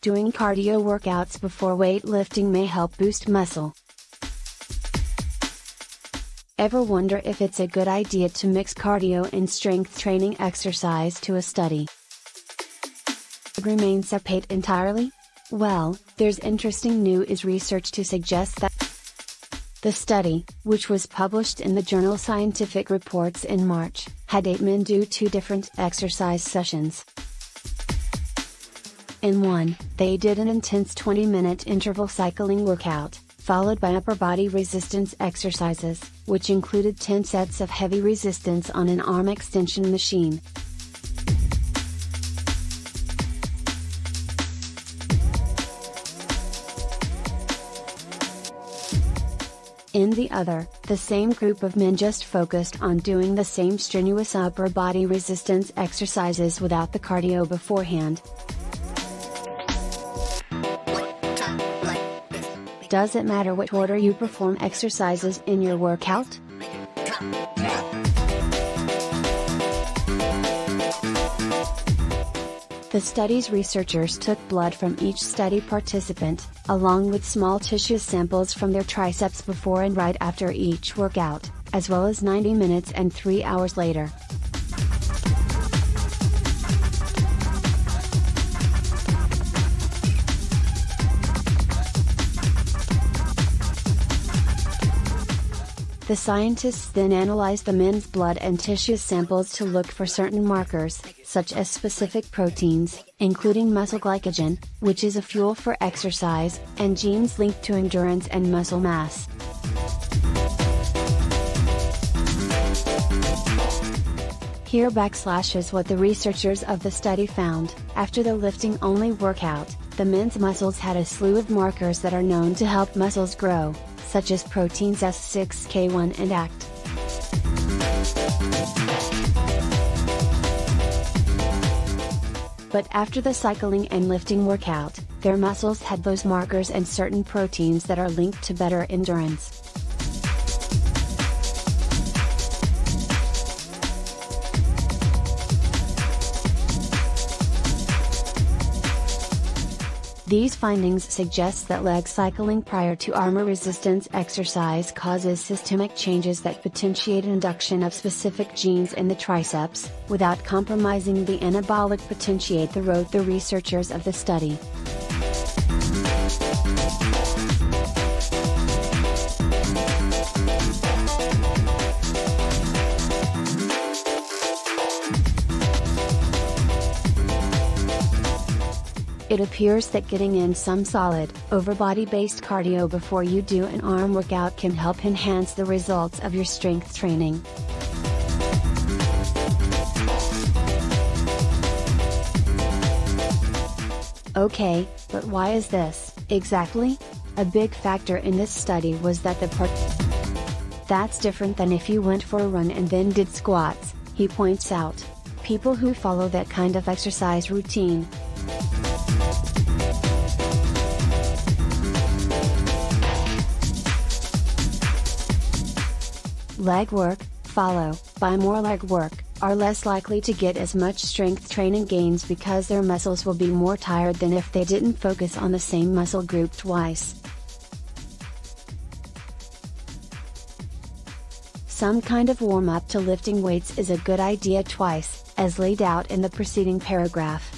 doing cardio workouts before weightlifting may help boost muscle. Ever wonder if it's a good idea to mix cardio and strength training exercise to a study? Remain separate entirely? Well, there's interesting new is research to suggest that the study, which was published in the journal Scientific Reports in March, had eight men do two different exercise sessions. In one, they did an intense 20 minute interval cycling workout, followed by upper body resistance exercises, which included 10 sets of heavy resistance on an arm extension machine. In the other, the same group of men just focused on doing the same strenuous upper body resistance exercises without the cardio beforehand. Does it matter what order you perform exercises in your workout? The study's researchers took blood from each study participant, along with small tissue samples from their triceps before and right after each workout, as well as 90 minutes and 3 hours later. The scientists then analyzed the men's blood and tissue samples to look for certain markers, such as specific proteins, including muscle glycogen, which is a fuel for exercise, and genes linked to endurance and muscle mass. Here backslash is what the researchers of the study found. After the lifting only workout, the men's muscles had a slew of markers that are known to help muscles grow, such as proteins S6K1 and Akt. But after the cycling and lifting workout, their muscles had those markers and certain proteins that are linked to better endurance. These findings suggest that leg cycling prior to armor resistance exercise causes systemic changes that potentiate induction of specific genes in the triceps, without compromising the anabolic potentiate the wrote the researchers of the study. It appears that getting in some solid, overbody based cardio before you do an arm workout can help enhance the results of your strength training. Okay, but why is this, exactly? A big factor in this study was that the part. That's different than if you went for a run and then did squats, he points out. People who follow that kind of exercise routine, leg work, follow, by more leg work, are less likely to get as much strength training gains because their muscles will be more tired than if they didn't focus on the same muscle group twice. Some kind of warm up to lifting weights is a good idea twice, as laid out in the preceding paragraph.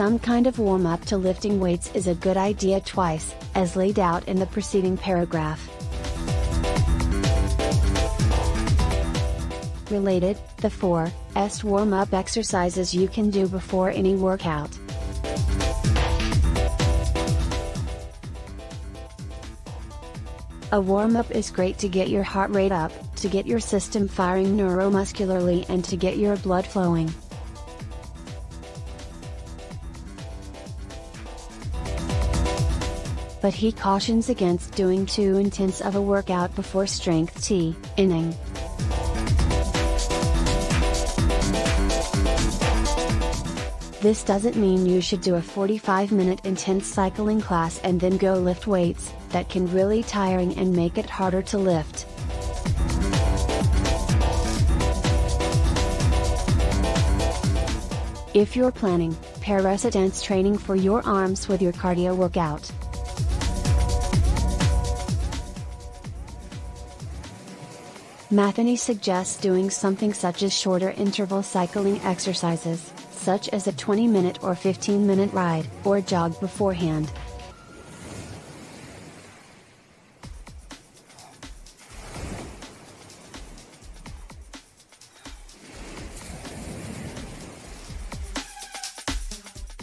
Some kind of warm up to lifting weights is a good idea twice, as laid out in the preceding paragraph. Related, the 4 S warm up exercises you can do before any workout. A warm up is great to get your heart rate up, to get your system firing neuromuscularly, and to get your blood flowing. But he cautions against doing too intense of a workout before strength T inning. This doesn't mean you should do a 45 minute intense cycling class and then go lift weights, that can really tiring and make it harder to lift. If you're planning, pair resistance training for your arms with your cardio workout. Matheny suggests doing something such as shorter interval cycling exercises, such as a 20 minute or 15 minute ride, or jog beforehand.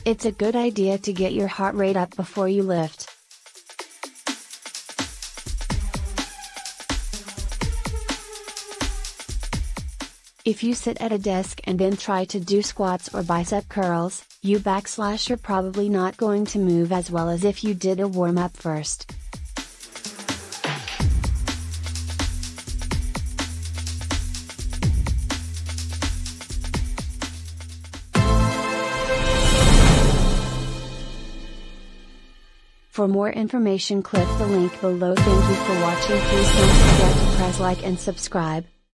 It's a good idea to get your heart rate up before you lift. If you sit at a desk and then try to do squats or bicep curls, you backslash you're probably not going to move as well as if you did a warm up first. For more information click the link below thank you for watching please don't forget to press like and subscribe.